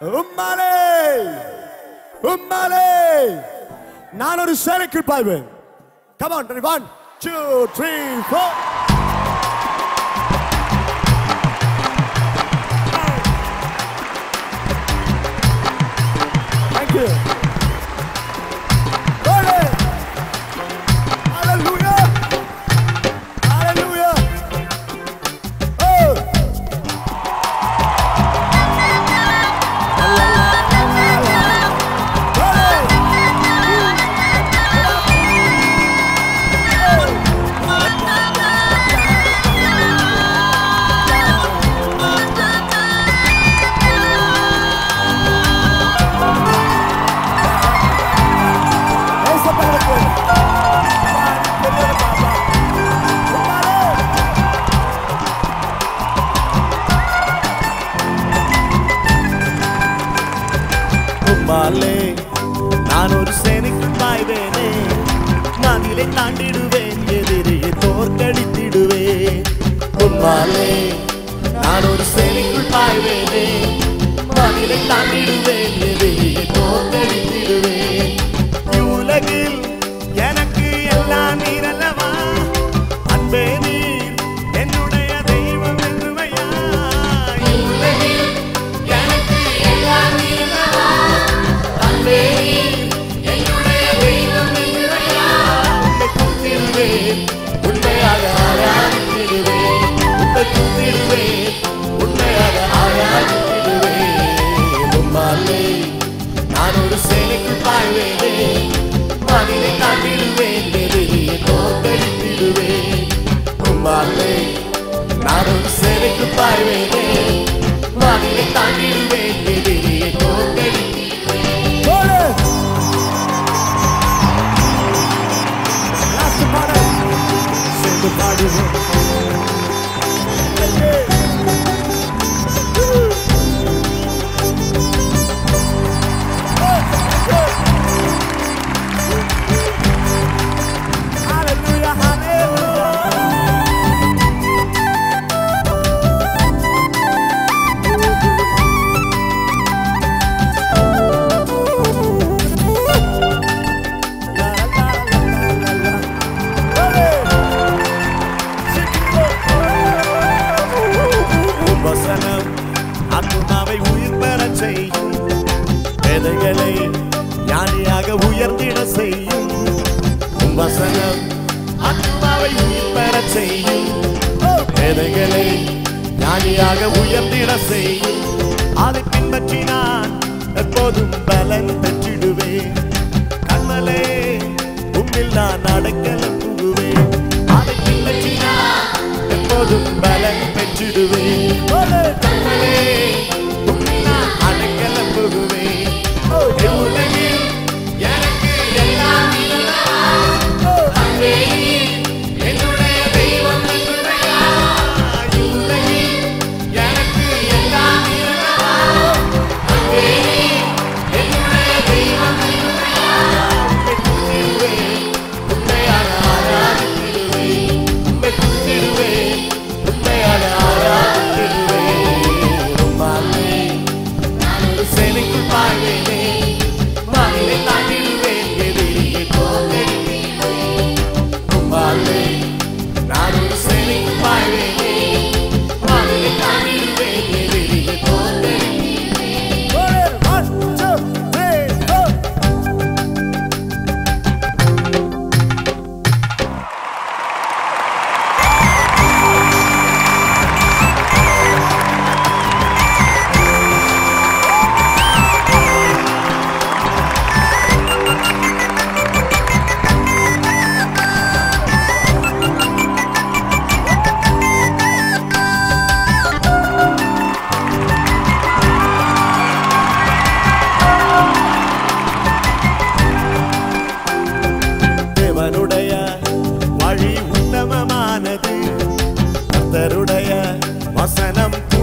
உம்மாலே! உம்மாலே! நான் ஒரு சேலைக்குள் பாய்வேன். Come on one two three four Thank you. பாலே நான் ஒரு சேனைக்கு பாய்வேனே. மதிலை தாண்டிடுவேன் எதிரியை தோற்கடித்திடுவேன் உம்மாலே நான் ஒரு சேனைக்குள் பாய்வேனே. மதிலை தாண்டிடுவேன் எதிரியை தோற்கடித்திடுவேன் உலகில் படியாக உயர்ந்திட செய் அதை பின்பற்றி நான் எப்போதும் பலன் பெற்றிடுவேன். கண்மலே உம்மில் நான் அடைக்கல ஞானம்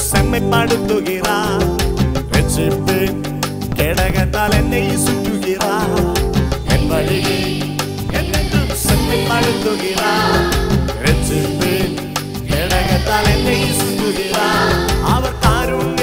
செம்மைப்படுத்துகிறார் ரட்சிப்பேன் கேடகத்தால் என்னை சுற்றுகிறார் என் வழியை என்னென்றும் செம்மைப்படுத்துகிறார் ரட்சிப்பேன் கேடகத்தால் என்னை சுற்றுகிறார் அவர் காருண்யம்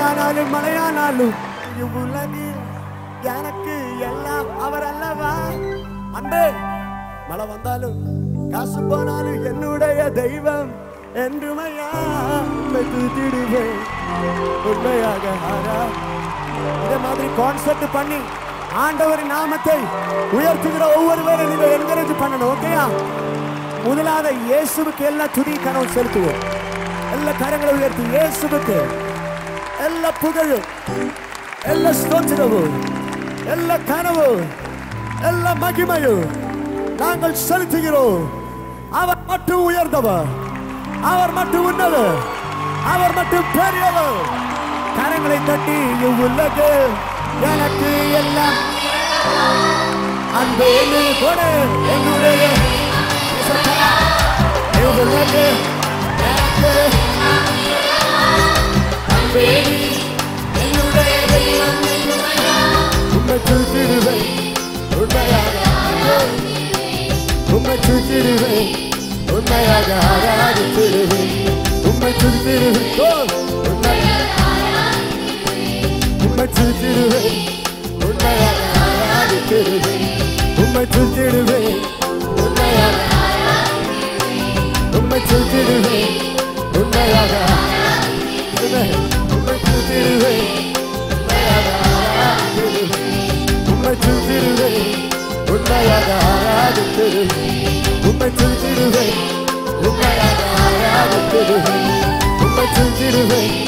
காடானாலும் மலையானாலும். இவ்வுலகில் எனக்கு எல்லாம் அவர் அல்லவா அன்பே மழை வந்தாலும் காசு போனாலும் என்னுடைய தெய்வம் என்றுமையா? உண்மை உண்மையாக இதே மாதிரி கான்செப்ட் பண்ணி நாமத்தை உயர்த்துகிற ஒவ்வொருவரும் நீங்க என்கரேஜ் பண்ணணும் ஓகேயா முதலாவது இயேசுக்கு எல்லா துணி கனவு செலுத்துவோம். எல்லா கரங்களை உயர்த்தி இயேசுக்கு எல்லா புகழும் எல்லா ஸ்தோத்திரமும் எல்லா கனவு எல்லா மகிமையும் நாங்கள் செலுத்துகிறோம் அவர் மட்டும் உயர்ந்தவர் அவர் மட்டும் உன்னவர் அவர் மட்டும் பெரியவர் கரங்களை தட்டி உள்ளது எனக்கு எல்லாம் அந்த என்று கூட என்னுடைய உள்ளது எனக்கு உண்மை துதிடுவேன் உண்மையாக உண்மை உண்மை துதிடுவேன் உண்மை துதிடுவேன் உண்மையாக ஆராதித்திடுவேன் உண்மை துதிடுவேன் உம்மை உண்மை துதிடுவேன் உண்மையாக ஆராதித்திடுவேன். உம்மை துதிடுவேன்